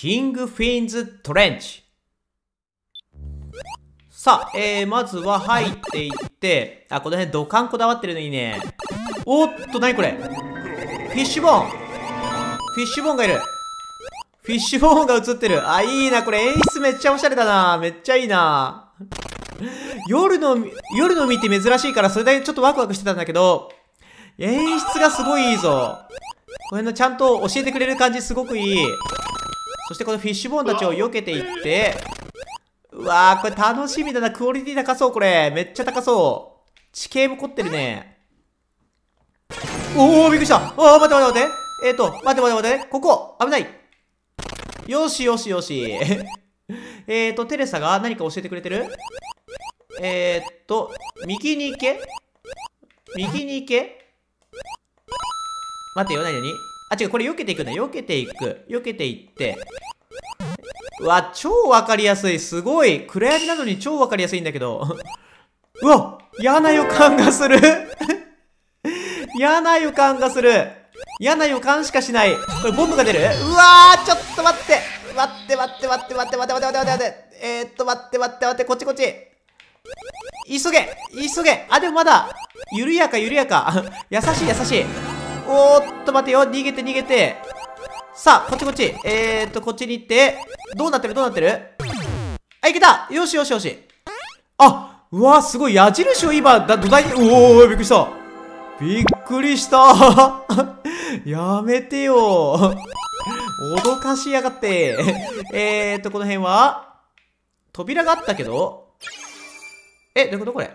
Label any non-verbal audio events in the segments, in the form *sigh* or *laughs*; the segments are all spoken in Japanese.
キングフィンズトレンチ。さあ、えー、まずは入っていって、あ、この辺土管こだわってるのいいね。おっと、なにこれ？フィッシュボーンフィッシュボーンがいるフィッシュボーンが映ってる。あ、いいな。これ演出めっちゃおしゃれだな。めっちゃいいな。夜の、夜の海って珍しいからそれだけちょっとワクワクしてたんだけど、演出がすごいいいぞ。この辺のちゃんと教えてくれる感じすごくいい。そしてこのフィッシュボーンたちを避けていって、うわー、これ楽しみだな。クオリティ高そう、これ。めっちゃ高そう。地形も凝ってるね。おー、びっくりした。おー、待って待って待って。えっ、ー、と、待って待って待って。ここ、危ない。よしよしよし。*laughs* えっと、テレサが何か教えてくれてる？えー、っと、右に行け？右に行け？待ってよ、何何？あ、違う、これ避けていくんだ。避けていく。避けていって。うわ、超わかりやすい。すごい。暗闇なのに超わかりやすいんだけど。*laughs* うわ嫌な予感がする *laughs* 嫌な予感がする。嫌な予感しかしない。これボムが出る？うわーちょっと待って待って待って待って待って待って待って待って待ってえー、っと待って待って待ってこっちこっち急げ急げあ、でもまだ緩やか緩やか *laughs* 優しい優しいおーっと待てよ。逃げて逃げて。さあこっちこっち。えー、っとこっちに行って。どうなってる？どうなってる？あ、いけた！よしよしよし。あうわすごい矢印を今だ土台に。おおびっくりした。びっくりした。*laughs* やめてよ。脅かしやがって。えーっとこの辺は？扉があったけど。え、どういうことこれ？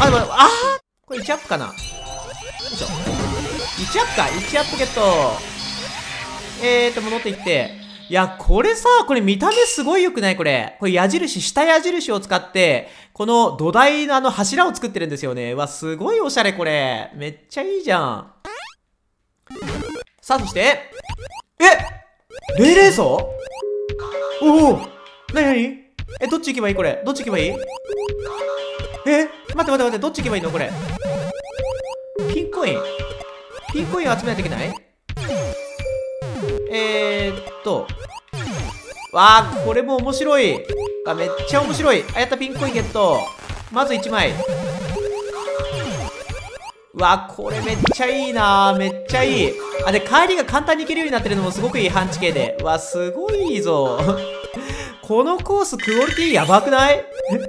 あ、でも、あーこれ1アップかな？よいしょ。1アップか !1 アップゲットえーと、戻っていって。いや、これさ、これ見た目すごい良くない？これ。これ矢印、下矢印を使って、この土台のあの柱を作ってるんですよね。うわ、すごいおしゃれこれ。めっちゃいいじゃん。さあ、そして、え霊霊層おおなになに？え、どっち行けばいい？これ。どっち行けばいい？え待って待って待って、どっち行けばいいの？これ。ピンコイン。ピンコインを集めないといけない？えー、っと。わあ、これも面白い。あ、めっちゃ面白い。あ、やった、ピンコインゲット。まず1枚。わあ、これめっちゃいいなめっちゃいい。あ、で、帰りが簡単に行けるようになってるのもすごくいい、半地形で。わ、すごいいいぞ。このコースクオリティやばくない？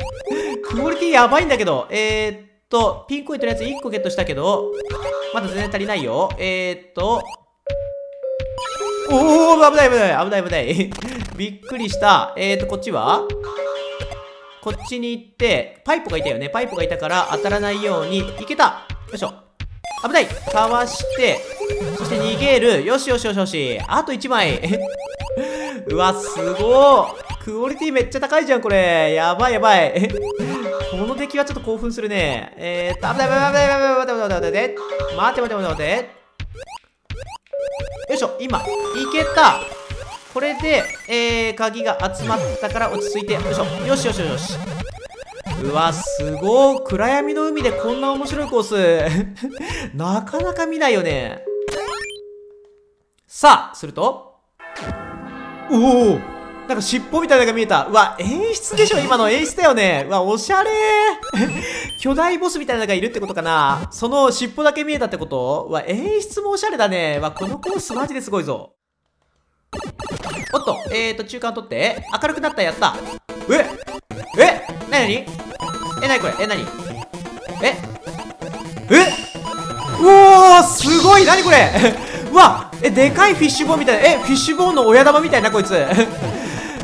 *laughs* クオリティやばいんだけど。えー、っと、ピンコイとりあえず1個ゲットしたけど、まだ全然足りないよ。えー、っと、おー、危ない危ない危ない危ない *laughs* びっくりした。えー、っと、こっちは？こっちに行って、パイプがいたよね。パイプがいたから当たらないように、いけたよいしょ。危ないかわして、そして逃げる。よしよしよしよし。あと1枚。*laughs* うわ、すごー。クオリティめっちゃ高いじゃん、これ。やばいやばい。この出来はちょっと興奮するね。えーっと、危ない危ない危ない危ない待って待って待って待って。待て待て待て待て。よいしょ、今、いけた。これで、えー、鍵が集まったから落ち着いて、よいしょ。よしよしよし。うわ、すごい。暗闇の海でこんな面白いコース。*laughs* なかなか見ないよね。さあ、すると、おおなんか尻尾みたいなのが見えた。うわ、演出でしょ？今の演出だよね。うわ、おしゃれ *laughs* 巨大ボスみたいなのがいるってことかなその尻尾だけ見えたってこと？うわ、演出もおしゃれだね。うわ、このコースマジですごいぞ。おっと、えーと、中間取って。明るくなった、やった。ええなになにえ、なにこれ？え、なにええうおーすごいなにこれ？*laughs* うわえ、でかいフィッシュボーンみたいな。え、フィッシュボーンの親玉みたいな、こいつ。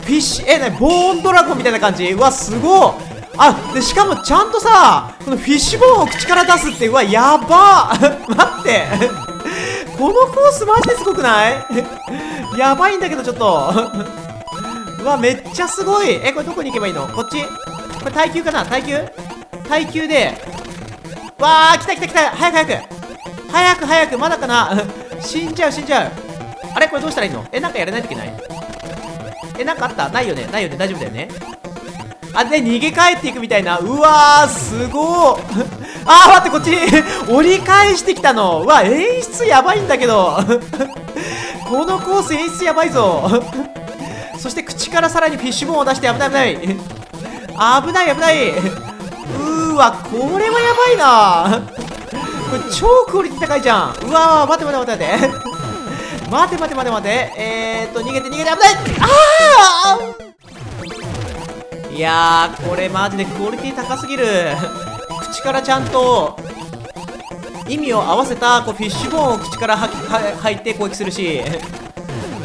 フィッシュ、え、なボーンドラゴンみたいな感じ？うわ、すごあ、で、しかもちゃんとさ、このフィッシュボーンを口から出すって、うわ、やば。*laughs* 待って。*laughs* このコースマジですごくない？*laughs* やばいんだけど、ちょっと。うわ、めっちゃすごい。え、これどこに行けばいいの？こっち？これ耐久かな？耐久？耐久で。わー、来た来た来た。早く早く。早く早く。まだかな？死んじゃう死んじゃう。あれ？これどうしたらいいの？え、なんかやらないといけない？え、なんかあった？ないよね？ないよね？大丈夫だよね？あ、で、逃げ帰っていくみたいな。うわー、すごー。*laughs* あー、待って、こっち。*laughs* 折り返してきたの。うわ、演出やばいんだけど。*laughs* このコース演出やばいぞ。そして口からさらにフィッシュボーンを出して危ない危ない。危ない危ない。うーわこれはやばいな。これ超クオリティ高いじゃん。うわー待って待って待って待って。待て待て待て待て。えーっと逃げて逃げて危ない。ああいやーこれマジでクオリティ高すぎる。口からちゃんと意味を合わせたこうフィッシュボーンを口からは入って攻撃するし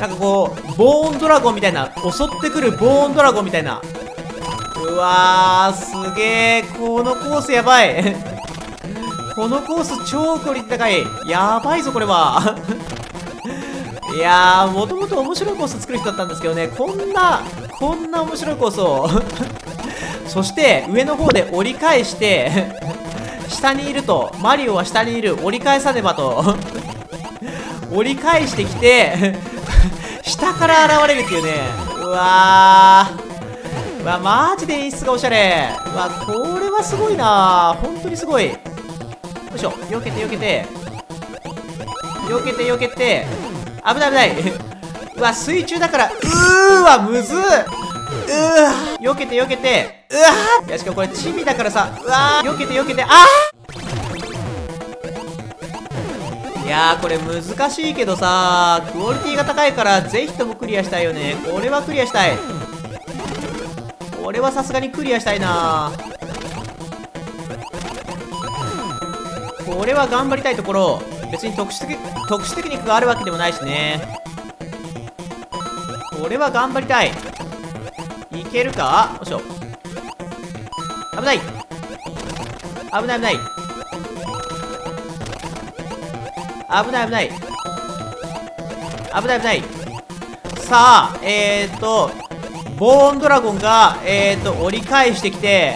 なんかこうボーンドラゴンみたいな襲ってくるボーンドラゴンみたいな。うわーすげえこのコースやばい。このコース超クオリティ高い。やばいぞこれは。いやーもともと面白いコース作る人だったんですけどねこんなこんな面白いコースを *laughs* そして上の方で折り返して *laughs* 下にいるとマリオは下にいる折り返さねばと *laughs* 折り返してきて下から現れるっていうね。うわー。うわマジで演出がおしゃれ。うわこれはすごいな。本当にすごい。よいしょ。避けて避けて。避けて避けて。危ない危ない。*laughs* うわ水中だからうーわむずうわ。避けて避けて。うわいやしかもこれチビだからさ。うわ避けて避けて。あいやーこれ難しいけどさクオリティが高いからぜひともクリアしたいよね。これはクリアしたい。これはさすがにクリアしたいな。これは頑張りたいところ。別に特殊的特殊テクニックがあるわけでもないしね。これは頑張りたい。いけるか？よいしょ。危ない。危ない危ない。危ない危ない。危ない危ない。さあえー、とボーンドラゴンがえー、と折り返してきて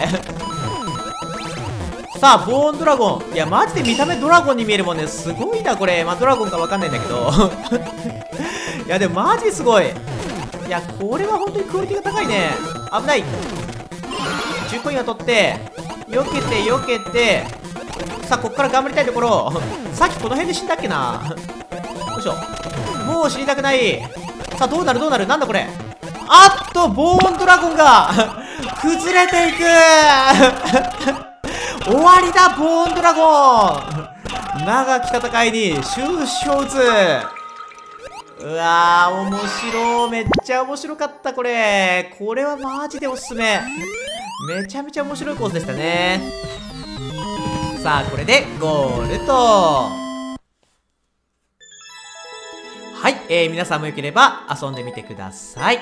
さあボーンドラゴン。いやマジで見た目ドラゴンに見えるもんね。すごいなこれ。まあドラゴンかわかんないんだけど。*laughs* いやでもマジすごい。いやこれは本当にクオリティが高いね。危ない。10コインを取って避けて避けて。さあこっから頑張りたいところ。さっきこの辺で死んだっけな。よいしょ。もう死にたくない。さあどうなる？どうなる？なんだこれ。あっとボーンドラゴンが崩れていく。終わりだボーンドラゴン。長き戦いに終止を打つ。うわー面白い。めっちゃ面白かったこれ。これはマジでおすすめ。めちゃめちゃ面白いコースでしたね。さあこれでゴールと。はい、えー、皆さんもよければ遊んでみてください。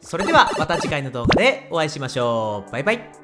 それではまた次回の動画でお会いしましょう。バイバイ。